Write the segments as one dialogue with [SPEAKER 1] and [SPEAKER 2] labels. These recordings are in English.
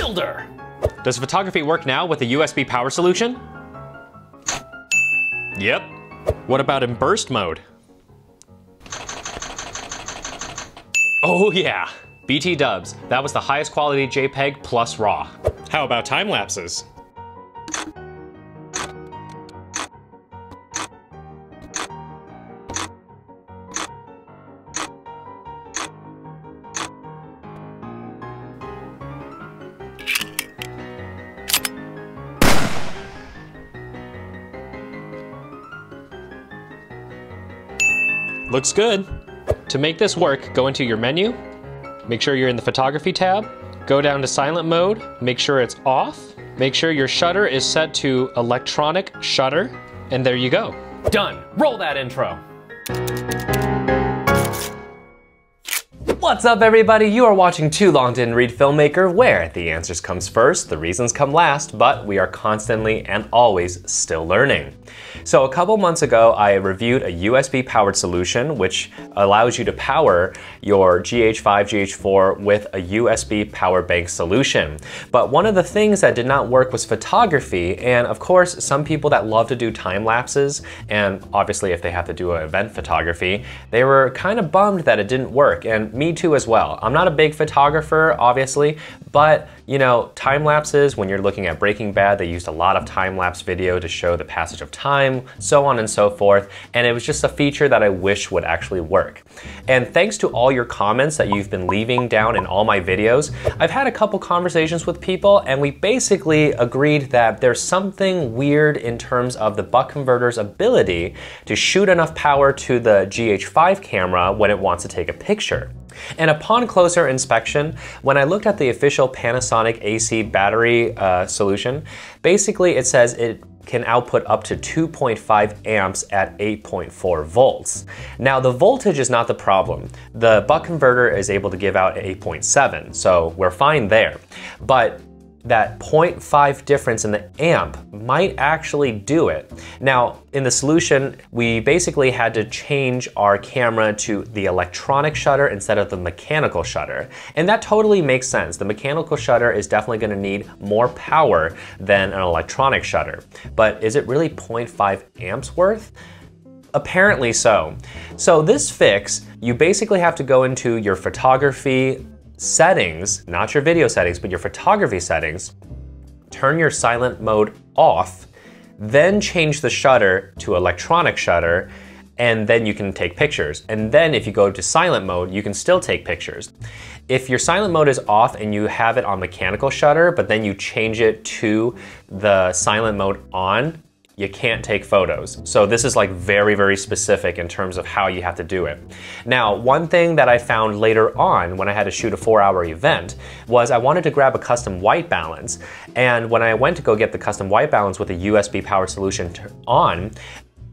[SPEAKER 1] Tilder! Does photography work now with a USB power solution? Yep. What about in burst mode? Oh yeah, BT dubs. That was the highest quality JPEG plus RAW. How about time lapses? Looks good. To make this work, go into your menu, make sure you're in the photography tab, go down to silent mode, make sure it's off, make sure your shutter is set to electronic shutter, and there you go. Done, roll that intro. What's up everybody? You are watching Too Long Didn't Read Filmmaker where the answers comes first, the reasons come last, but we are constantly and always still learning. So a couple months ago, I reviewed a USB powered solution which allows you to power your GH5, GH4 with a USB power bank solution. But one of the things that did not work was photography. And of course, some people that love to do time lapses, and obviously if they have to do event photography, they were kind of bummed that it didn't work. And me too as well. I'm not a big photographer, obviously, but you know, time lapses, when you're looking at Breaking Bad, they used a lot of time lapse video to show the passage of time, so on and so forth. And it was just a feature that I wish would actually work. And thanks to all your comments that you've been leaving down in all my videos, I've had a couple conversations with people and we basically agreed that there's something weird in terms of the buck converter's ability to shoot enough power to the GH5 camera when it wants to take a picture. And upon closer inspection, when I looked at the official Panasonic AC battery uh, solution, basically it says it can output up to 2.5 amps at 8.4 volts. Now the voltage is not the problem. The buck converter is able to give out 8.7, so we're fine there. But that 0.5 difference in the amp might actually do it. Now, in the solution, we basically had to change our camera to the electronic shutter instead of the mechanical shutter. And that totally makes sense. The mechanical shutter is definitely gonna need more power than an electronic shutter. But is it really 0.5 amps worth? Apparently so. So this fix, you basically have to go into your photography settings, not your video settings, but your photography settings, turn your silent mode off, then change the shutter to electronic shutter, and then you can take pictures. And then if you go to silent mode, you can still take pictures. If your silent mode is off and you have it on mechanical shutter, but then you change it to the silent mode on, you can't take photos. So this is like very, very specific in terms of how you have to do it. Now, one thing that I found later on when I had to shoot a four hour event was I wanted to grab a custom white balance. And when I went to go get the custom white balance with a USB power solution on,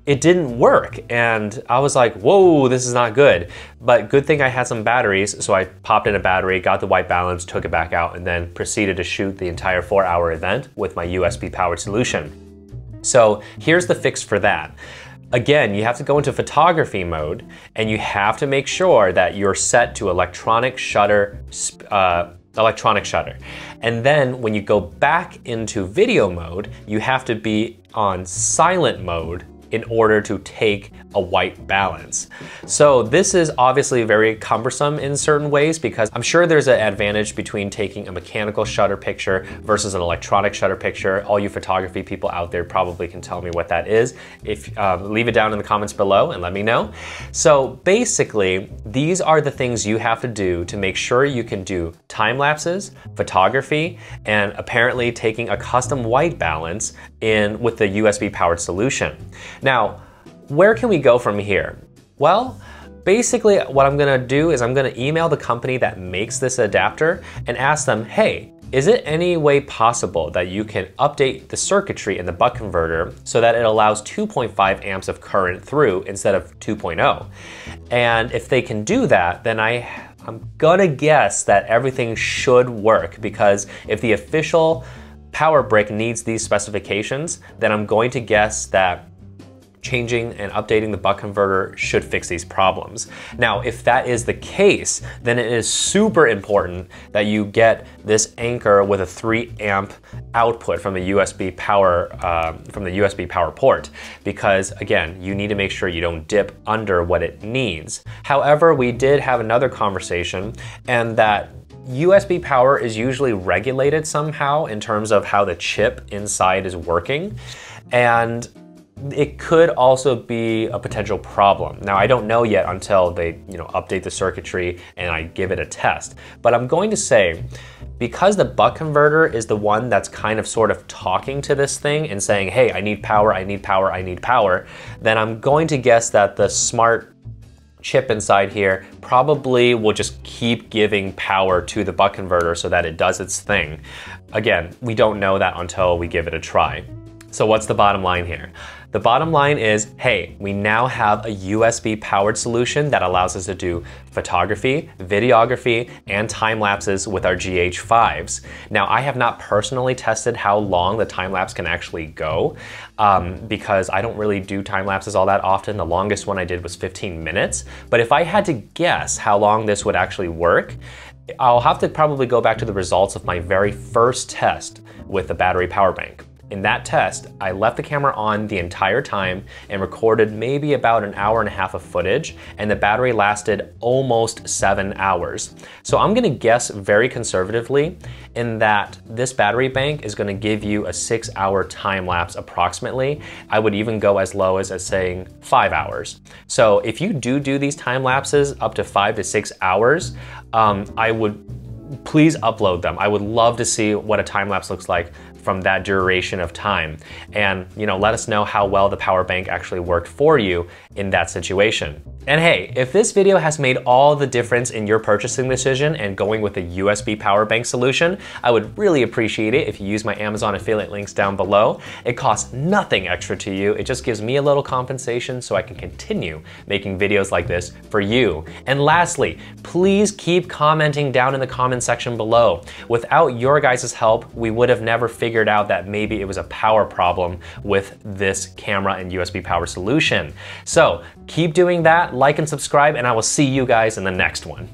[SPEAKER 1] it didn't work. And I was like, whoa, this is not good. But good thing I had some batteries. So I popped in a battery, got the white balance, took it back out, and then proceeded to shoot the entire four hour event with my USB powered solution. So here's the fix for that. Again, you have to go into photography mode and you have to make sure that you're set to electronic shutter, uh, electronic shutter. And then when you go back into video mode, you have to be on silent mode in order to take a white balance. So this is obviously very cumbersome in certain ways because I'm sure there's an advantage between taking a mechanical shutter picture versus an electronic shutter picture. All you photography people out there probably can tell me what that is. If uh, Leave it down in the comments below and let me know. So basically, these are the things you have to do to make sure you can do time lapses, photography, and apparently taking a custom white balance in with the USB powered solution. Now, where can we go from here? Well, basically what I'm gonna do is I'm gonna email the company that makes this adapter and ask them, hey, is it any way possible that you can update the circuitry in the buck converter so that it allows 2.5 amps of current through instead of 2.0? And if they can do that, then I, I'm gonna guess that everything should work because if the official power brick needs these specifications, then I'm going to guess that changing and updating the buck converter should fix these problems. Now, if that is the case, then it is super important that you get this Anker with a 3 amp output from the USB power um, from the USB power port because again, you need to make sure you don't dip under what it needs. However, we did have another conversation and that USB power is usually regulated somehow in terms of how the chip inside is working. And it could also be a potential problem. Now, I don't know yet until they, you know, update the circuitry and I give it a test. But I'm going to say, because the buck converter is the one that's kind of sort of talking to this thing and saying, hey, I need power, I need power, I need power, then I'm going to guess that the smart chip inside here probably will just keep giving power to the buck converter so that it does its thing. Again, we don't know that until we give it a try. So what's the bottom line here? The bottom line is, hey, we now have a USB powered solution that allows us to do photography, videography, and time lapses with our GH5s. Now, I have not personally tested how long the time lapse can actually go um, because I don't really do time lapses all that often. The longest one I did was 15 minutes. But if I had to guess how long this would actually work, I'll have to probably go back to the results of my very first test with the battery power bank. In that test, I left the camera on the entire time and recorded maybe about an hour and a half of footage, and the battery lasted almost seven hours. So I'm gonna guess very conservatively in that this battery bank is gonna give you a six hour time lapse approximately. I would even go as low as, as saying five hours. So if you do do these time lapses up to five to six hours, um, I would please upload them. I would love to see what a time lapse looks like from that duration of time. And you know, let us know how well the power bank actually worked for you in that situation. And hey, if this video has made all the difference in your purchasing decision and going with a USB power bank solution, I would really appreciate it if you use my Amazon affiliate links down below. It costs nothing extra to you. It just gives me a little compensation so I can continue making videos like this for you. And lastly, please keep commenting down in the comment section below. Without your guys' help, we would have never figured out that maybe it was a power problem with this camera and USB power solution. So keep doing that like and subscribe, and I will see you guys in the next one.